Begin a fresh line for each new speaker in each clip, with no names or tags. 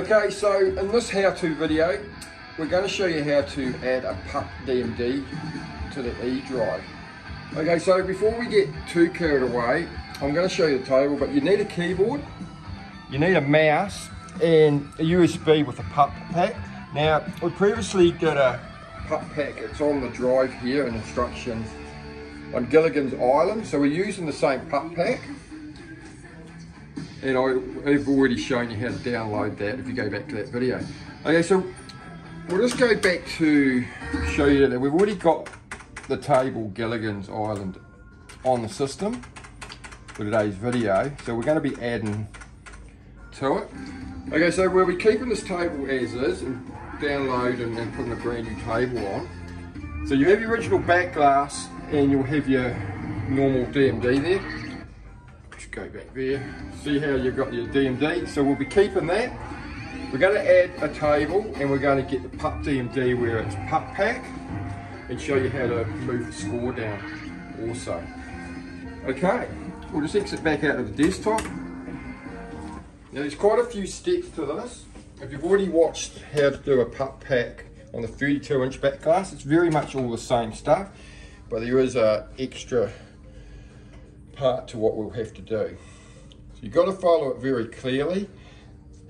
Okay, so in this how-to video, we're going to show you how to add a PUP DMD to the E-drive. Okay, so before we get too carried away, I'm going to show you the table, but you need a keyboard, you need a mouse, and a USB with a PUP pack. Now, we previously did a PUP pack, it's on the drive here in instructions on Gilligan's Island, so we're using the same PUP pack and I've already shown you how to download that if you go back to that video. Okay, so we'll just go back to show you that we've already got the table Gilligan's Island on the system for today's video. So we're going to be adding to it. Okay, so we'll be keeping this table as is and download and, and putting a brand new table on. So you have your original back glass and you'll have your normal DMD there go back there. See how you've got your DMD. So we'll be keeping that. We're going to add a table and we're going to get the PUP DMD where it's PUP pack and show you how to move the score down also. Okay, we'll just exit back out of the desktop. Now there's quite a few steps to this. If you've already watched how to do a PUP pack on the 32 inch back glass, it's very much all the same stuff, but there is a extra part to what we'll have to do. So you've got to follow it very clearly,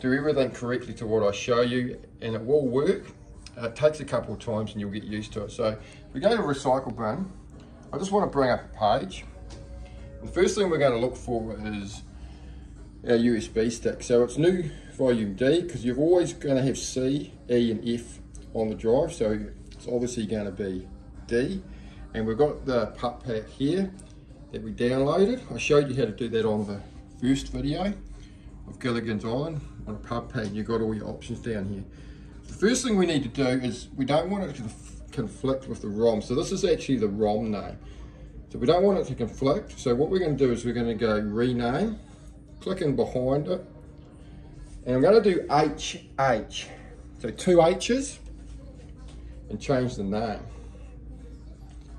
do everything correctly to what I show you, and it will work. Uh, it takes a couple of times and you'll get used to it. So if we go to recycle bin, I just want to bring up a page. The first thing we're going to look for is our USB stick. So it's new volume D because you're always going to have C, E and F on the drive. So it's obviously going to be D. And we've got the PUP pack here that we downloaded. I showed you how to do that on the first video of Gilligan's Island on a pup pack. You've got all your options down here. The first thing we need to do is we don't want it to conflict with the ROM. So this is actually the ROM name. So we don't want it to conflict. So what we're going to do is we're going to go rename, clicking behind it, and I'm going to do HH. So two H's and change the name.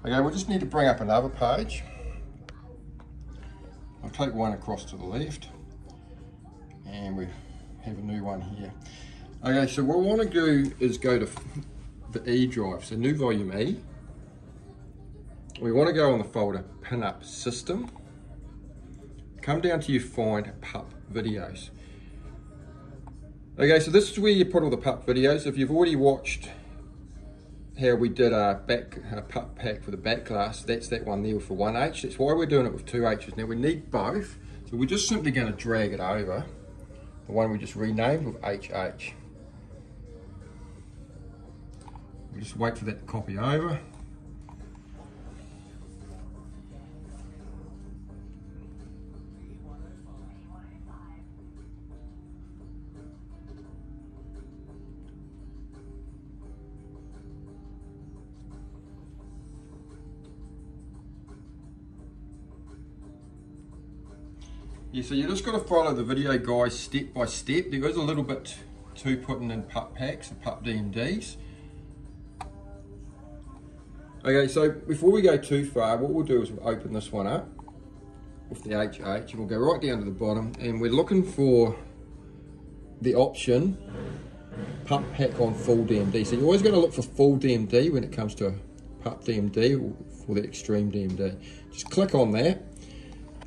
Okay, we'll just need to bring up another page. I'll take one across to the left and we have a new one here. Okay, so what I want to do is go to the E drive, so new volume E. We want to go on the folder pinup system. Come down to your find PUP videos. Okay, so this is where you put all the PUP videos. If you've already watched how we did our back our PUP pack for the back glass. That's that one there for one H. That's why we're doing it with two H's. Now we need both, so we're just simply going to drag it over. The one we just renamed with HH. We just wait for that to copy over. Yeah, so you just got to follow the video guys step by step. There is a little bit to putting in PUP packs or PUP DMDs. Okay, so before we go too far, what we'll do is we'll open this one up with the HH and we'll go right down to the bottom and we're looking for the option PUP pack on full DMD. So you're always going to look for full DMD when it comes to PUP DMD or for the extreme DMD. Just click on that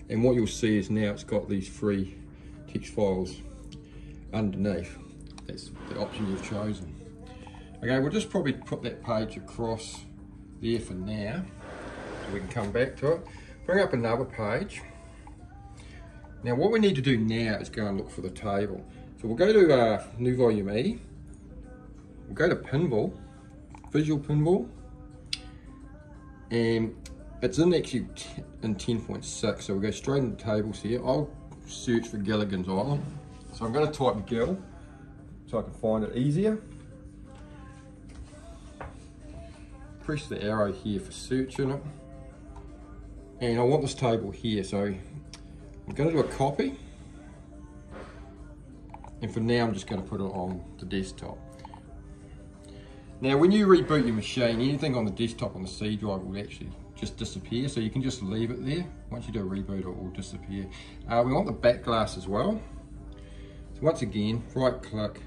and what you'll see is now it's got these three text files underneath. That's the option you've chosen. Okay, we'll just probably put that page across there for now, so we can come back to it. Bring up another page. Now what we need to do now is go and look for the table. So we'll go to uh, New Volume E, we'll go to Pinball, Visual Pinball, and it's in actually in 10.6, so we'll go straight into tables here. I'll search for Gilligan's Island. So I'm going to type Gill so I can find it easier. Press the arrow here for searching it. And I want this table here, so I'm going to do a copy. And for now, I'm just going to put it on the desktop. Now, when you reboot your machine, anything on the desktop on the C drive will actually just disappear. So you can just leave it there. Once you do a reboot, it will disappear. Uh, we want the back glass as well. So once again, right click,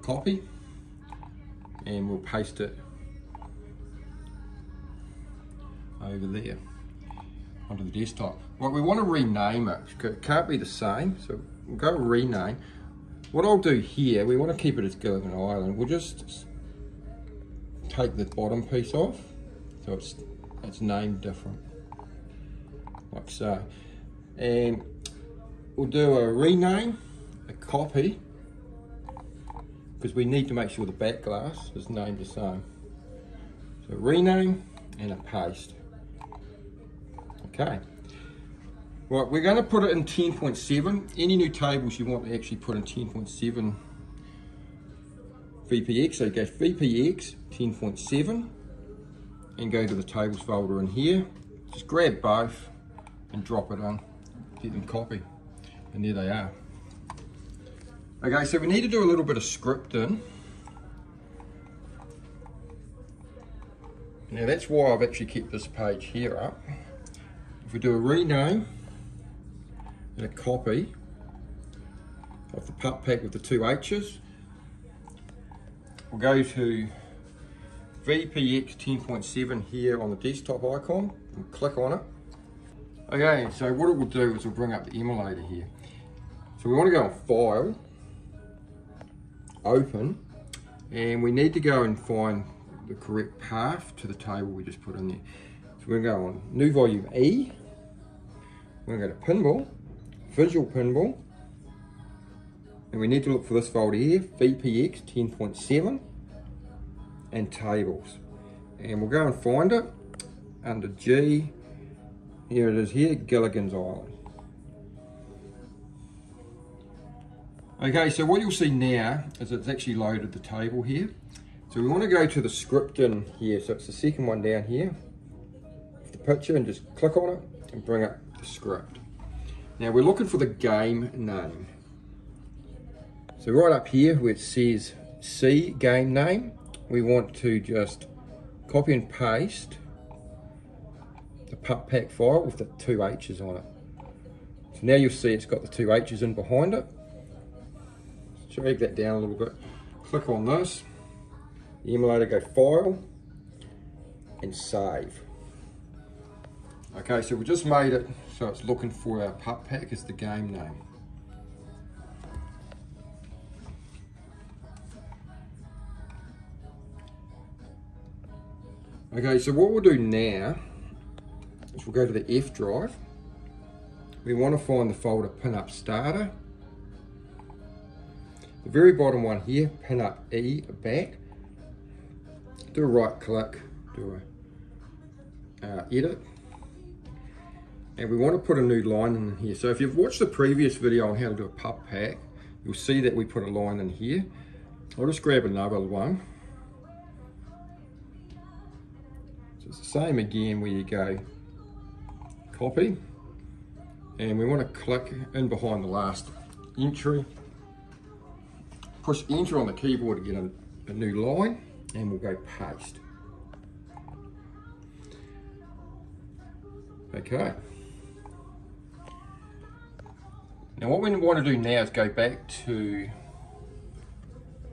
copy and we'll paste it over there onto the desktop. Well, we want to rename it. It can't be the same, so we'll go rename. What I'll do here, we want to keep it as Gilligan Island. We'll just take the bottom piece off, so it's it's named different, like so. And we'll do a rename, a copy, because we need to make sure the back glass is named the same. So rename and a paste. Okay. Right, we're going to put it in 10.7. Any new tables you want to actually put in 10.7 VPX, so go VPX 10.7 and go to the tables folder in here. Just grab both and drop it on. get them copy, and there they are. Okay, so we need to do a little bit of scripting. Now that's why I've actually kept this page here up. If we do a rename and a copy of the pup pack with the two H's, we'll go to VPX 10.7 here on the desktop icon and click on it. Okay, so what it will do is it'll bring up the emulator here. So we want to go on File, Open, and we need to go and find the correct path to the table we just put in there. So we're going to go on New Volume E, we're going to go to Pinball, Visual Pinball, and we need to look for this folder here, VPX 10.7 and tables. And we'll go and find it under G, here it is here, Gilligan's Island. Okay, so what you'll see now is it's actually loaded the table here. So we want to go to the script in here. So it's the second one down here. The picture and just click on it and bring up the script. Now we're looking for the game name. So right up here where it says C game name, we want to just copy and paste the pup pack file with the two H's on it. So now you'll see it's got the two H's in behind it. Drag that down a little bit. Click on this. The emulator go file and save. Okay, so we just made it so it's looking for our pup pack as the game name. Okay, so what we'll do now is we'll go to the F drive. We want to find the folder pinup starter. The very bottom one here, pinup E bat. Do a right click, do a uh, edit. And we want to put a new line in here. So if you've watched the previous video on how to do a pup pack, you'll see that we put a line in here. I'll just grab another one. it's the same again where you go copy and we want to click in behind the last entry push enter on the keyboard to get a, a new line and we'll go paste okay now what we want to do now is go back to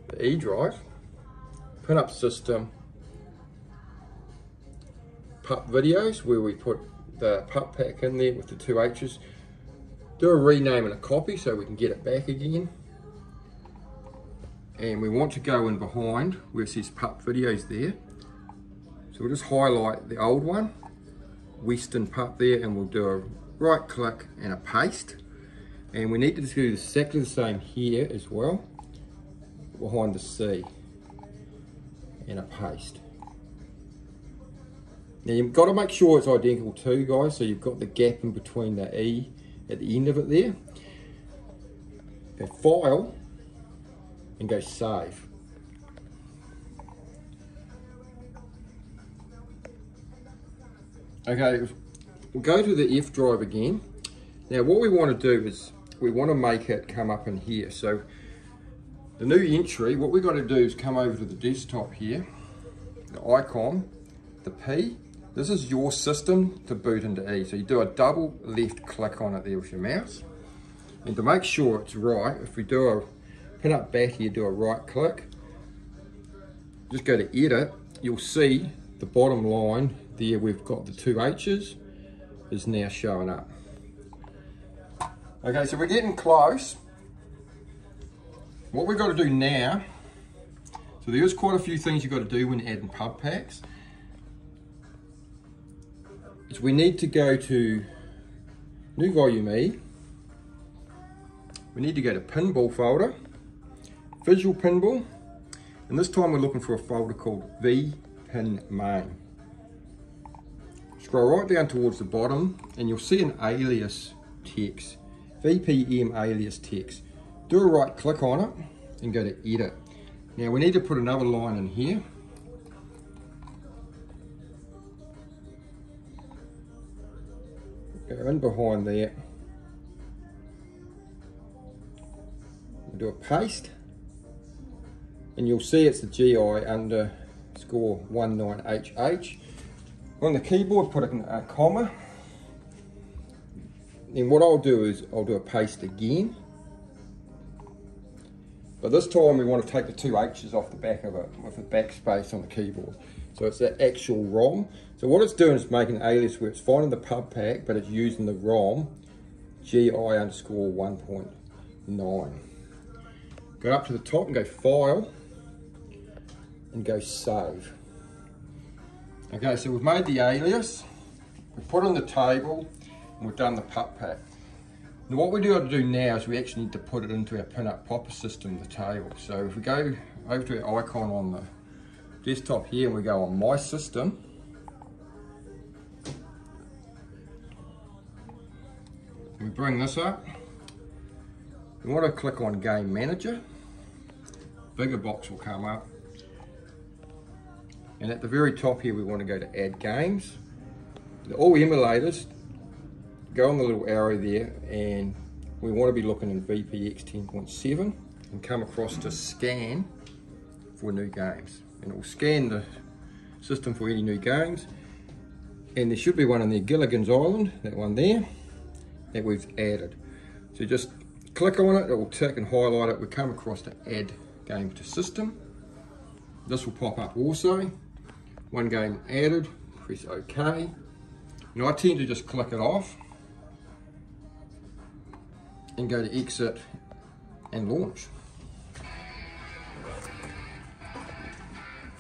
the E drive pinup system pup videos where we put the pup pack in there with the two H's. Do a rename and a copy so we can get it back again. And we want to go in behind where it says pup videos there. So we'll just highlight the old one, Western pup there, and we'll do a right click and a paste. And we need to do exactly the same here as well, behind the C, and a paste. Now you've got to make sure it's identical too guys, so you've got the gap in between the E at the end of it there. Go file and go save. Okay, we'll go to the F drive again. Now what we want to do is we want to make it come up in here. So the new entry, what we've got to do is come over to the desktop here, the icon, the P, this is your system to boot into E. So you do a double left click on it there with your mouse. And to make sure it's right, if we do a pin-up batter, you do a right click. Just go to edit, you'll see the bottom line there we've got the two H's is now showing up. Okay, so we're getting close. What we've got to do now, so there's quite a few things you've got to do when adding pup packs, is we need to go to new volume E, we need to go to pinball folder, visual pinball, and this time we're looking for a folder called V Pin Main. Scroll right down towards the bottom and you'll see an alias text, VPM alias text. Do a right click on it and go to edit. Now we need to put another line in here. Go in behind there. do a paste and you'll see it's the GI underscore 19HH. On the keyboard, put a comma. Then what I'll do is I'll do a paste again. But this time we want to take the two H's off the back of it with the backspace on the keyboard. So it's the actual ROM. So what it's doing is making an alias where it's finding the pup pack, but it's using the ROM GI underscore 1.9. Go up to the top and go File, and go Save. Okay, so we've made the alias, we've put on the table, we've done the pup pack. Now what we do to do now is we actually need to put it into our pin-up popper system, the table. So if we go over to our icon on the desktop here and we go on My System, we bring this up, we want to click on Game Manager, bigger box will come up. And at the very top here, we want to go to add games. All emulators, go on the little arrow there and we want to be looking in VPX 10.7 and come across to scan for new games. And it will scan the system for any new games. And there should be one in there, Gilligan's Island, that one there, that we've added. So just click on it, it will tick and highlight it. We come across to add game to system. This will pop up also. One game added, press OK. Now I tend to just click it off and go to exit and launch.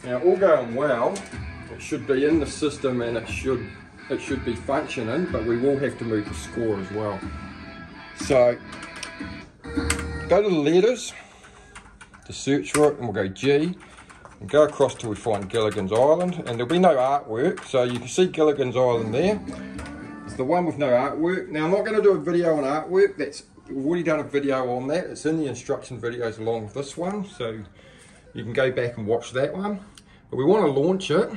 Now all going well, it should be in the system and it should it should be functioning, but we will have to move the score as well. So go to the letters, to search for it and we'll go G and go across till we find Gilligan's Island and there'll be no artwork so you can see Gilligan's Island there it's the one with no artwork now I'm not going to do a video on artwork that's already done a video on that. It's in the instruction videos along with this one so you can go back and watch that one. But we want to launch it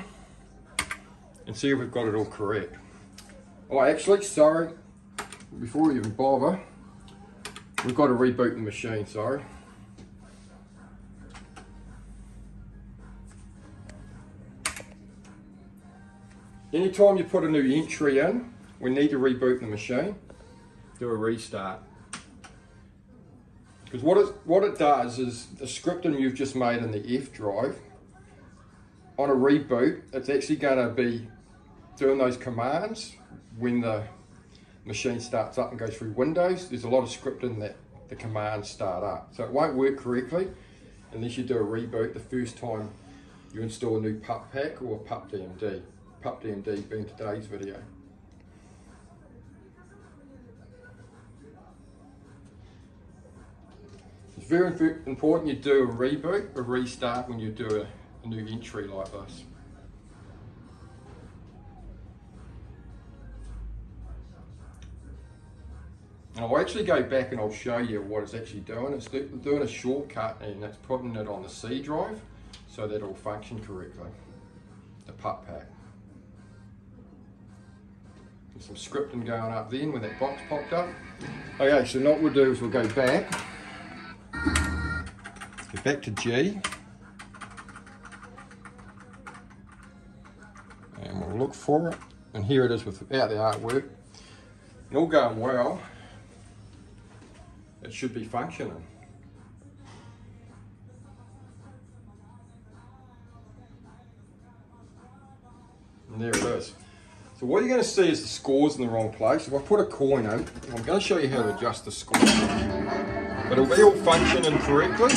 and see if we've got it all correct. Oh actually sorry. Before we even bother we've got to reboot the machine sorry. Anytime you put a new entry in, we need to reboot the machine, do a restart. Because what it, what it does is the scripting you've just made in the F drive, on a reboot, it's actually going to be doing those commands when the machine starts up and goes through Windows. There's a lot of scripting that the commands start up. So it won't work correctly unless you do a reboot the first time you install a new pup pack or a pup DMD. PupDMD being today's video. It's very important you do a reboot, a restart when you do a, a new entry like this. And I'll actually go back and I'll show you what it's actually doing. It's do, doing a shortcut and it's putting it on the C drive so that it'll function correctly, the pup pack some scripting going up then when that box popped up. Okay, so what we'll do is we'll go back, we're back to G. And we'll look for it. And here it is without the artwork. And all going well, it should be functioning. And there it is. So what you're going to see is the score's in the wrong place. If I put a coin in, I'm going to show you how to adjust the score. But be all functioning correctly.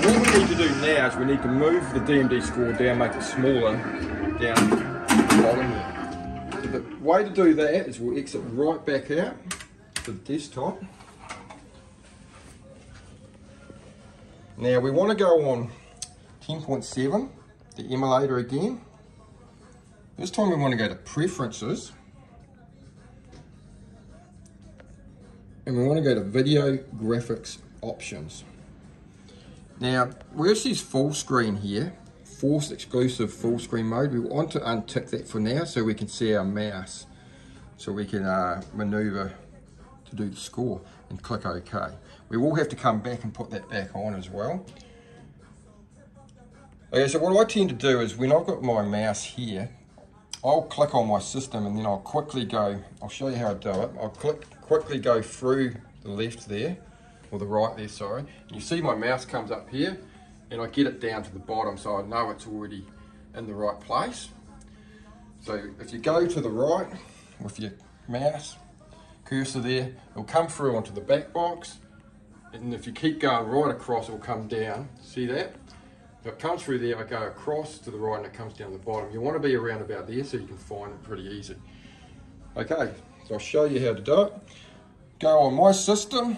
What we need to do now is we need to move the DMD score down, make it smaller, down the bottom there. So the way to do that is we'll exit right back out to the desktop. Now we want to go on 10.7, the emulator again. This time we want to go to preferences. And we want to go to video graphics options. Now, where it says full screen here, force exclusive full screen mode, we want to untick that for now so we can see our mouse. So we can uh, maneuver to do the score and click OK. We will have to come back and put that back on as well. Okay, so what I tend to do is when I've got my mouse here, I'll click on my system and then I'll quickly go, I'll show you how I do it. I'll click, quickly go through the left there, or the right there, sorry. And you see my mouse comes up here and I get it down to the bottom so I know it's already in the right place. So if you go to the right with your mouse, cursor there, it'll come through onto the back box. And if you keep going right across, it'll come down. See that? If it comes through there, I go across to the right and it comes down the bottom. You want to be around about there so you can find it pretty easy. Okay, so I'll show you how to do it. Go on my system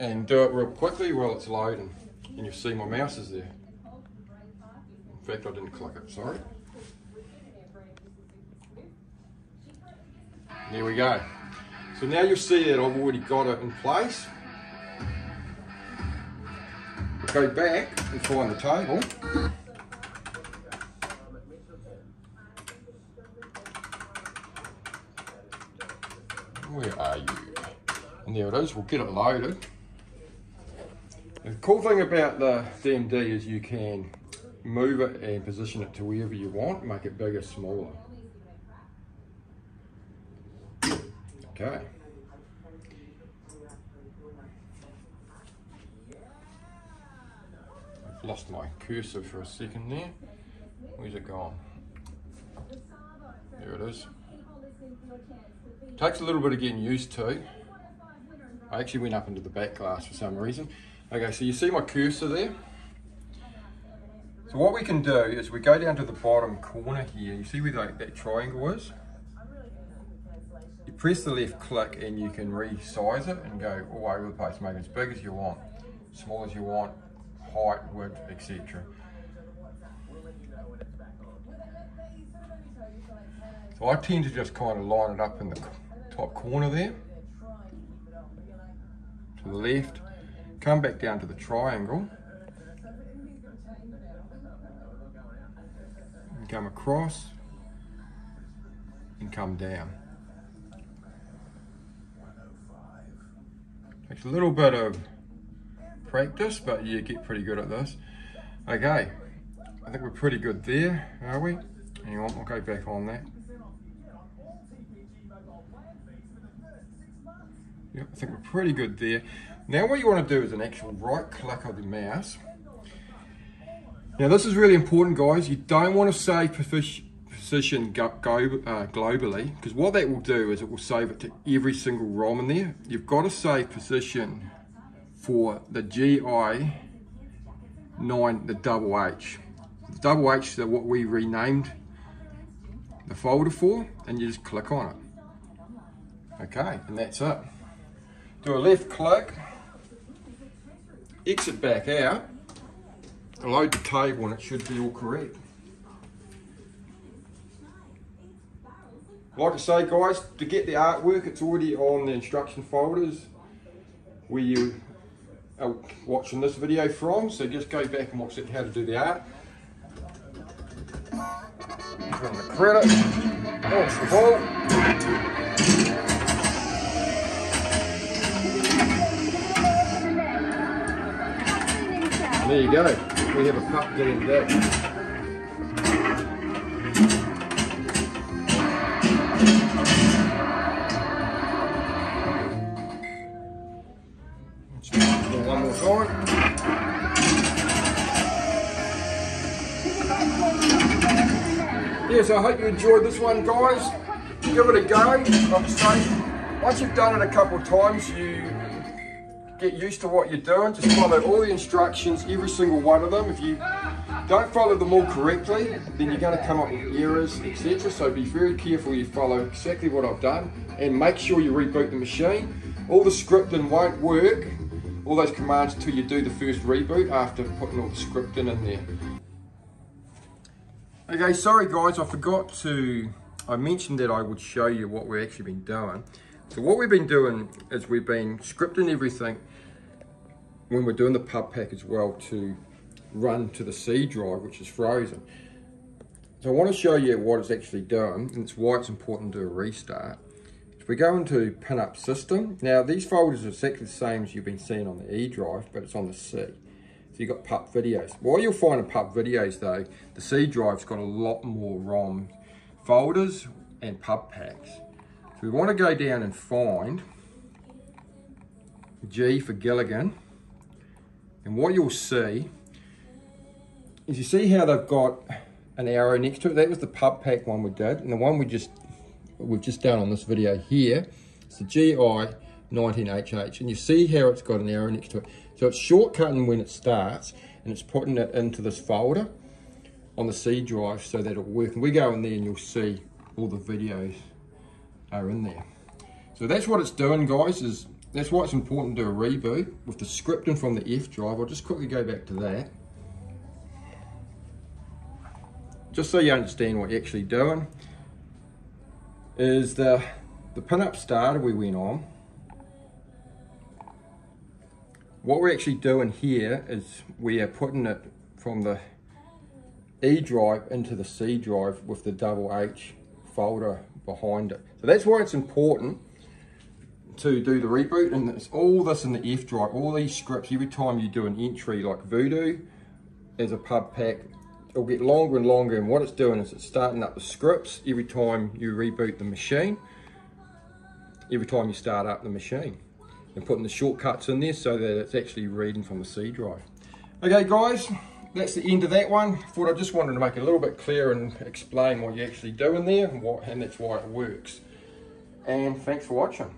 and do it real quickly while it's loading. And you'll see my mouse is there. In fact, I didn't click it, sorry. There we go. So now you'll see that I've already got it in place. Go back and find the table. Where are you? And there it is, we'll get it loaded. The cool thing about the DMD is you can move it and position it to wherever you want, make it bigger, smaller. Okay. Lost my cursor for a second there. Where's it gone? There it is. Takes a little bit of getting used to. I actually went up into the back glass for some reason. Okay, so you see my cursor there? So what we can do is we go down to the bottom corner here. You see where that, that triangle is? You press the left click and you can resize it and go all over the place, make it as big as you want, small as you want, width, etc. So I tend to just kind of line it up in the top corner there, to the left, come back down to the triangle, and come across, and come down. Takes a little bit of practice, but you get pretty good at this. Okay, I think we're pretty good there, are we? Hang on, I'll go back on that. Yep, I think we're pretty good there. Now what you want to do is an actual right click of the mouse. Now this is really important guys, you don't want to save position go, go uh, globally because what that will do is it will save it to every single ROM in there. You've got to save position for the GI 9, the double H. The double H is what we renamed the folder for, and you just click on it. Okay, and that's it. Do a left click, exit back out, load the table and it should be all correct. Like I say guys, to get the artwork, it's already on the instruction folders where you are watching this video from, so just go back and watch it, how to do the art. From the credit, launch the ball. there you go, we have a pup getting decked. So I hope you enjoyed this one, guys. Give it a go. Like I say, once you've done it a couple of times, you get used to what you're doing. Just follow all the instructions, every single one of them. If you don't follow them all correctly, then you're going to come up with errors, etc. So be very careful you follow exactly what I've done and make sure you reboot the machine. All the scripting won't work, all those commands until you do the first reboot after putting all the scripting in there. Okay, sorry guys, I forgot to, I mentioned that I would show you what we've actually been doing. So what we've been doing is we've been scripting everything when we're doing the pup pack as well to run to the C drive, which is frozen. So I want to show you what it's actually doing, and it's why it's important to do a restart. If we go into pin-up system, now these folders are exactly the same as you've been seeing on the E drive, but it's on the C. So you've got pup videos. What you'll find in pup videos though, the C drive's got a lot more ROM folders and pup packs. So we want to go down and find G for Gilligan. And what you'll see is you see how they've got an arrow next to it. That was the pup pack one we did. And the one we just, we've just done on this video here, it's the GI 19HH. And you see how it's got an arrow next to it. So it's shortcutting when it starts and it's putting it into this folder on the C drive so that it'll work. And we go in there and you'll see all the videos are in there. So that's what it's doing guys, is that's why it's important to do a reboot with the scripting from the F drive. I'll just quickly go back to that. Just so you understand what you're actually doing, is the, the pin-up starter we went on. What we're actually doing here is we are putting it from the E drive into the C drive with the double H folder behind it. So that's why it's important to do the reboot and it's all this in the F drive, all these scripts, every time you do an entry like Voodoo as a pup pack, it'll get longer and longer and what it's doing is it's starting up the scripts every time you reboot the machine, every time you start up the machine and putting the shortcuts in there so that it's actually reading from the C drive. Okay guys, that's the end of that one. Thought I just wanted to make it a little bit clearer and explain what you're actually doing there and, what, and that's why it works. And thanks for watching.